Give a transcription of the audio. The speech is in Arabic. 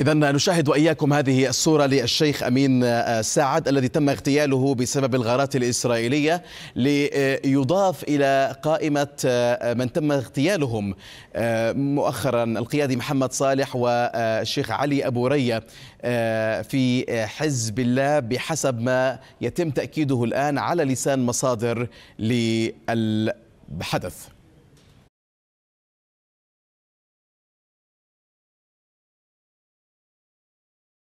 إذا نشاهد وإياكم هذه الصورة للشيخ أمين سعد الذي تم اغتياله بسبب الغارات الإسرائيلية ليضاف إلى قائمة من تم اغتيالهم مؤخرا القيادي محمد صالح والشيخ علي أبو ريا في حزب الله بحسب ما يتم تأكيده الآن على لسان مصادر للحدث.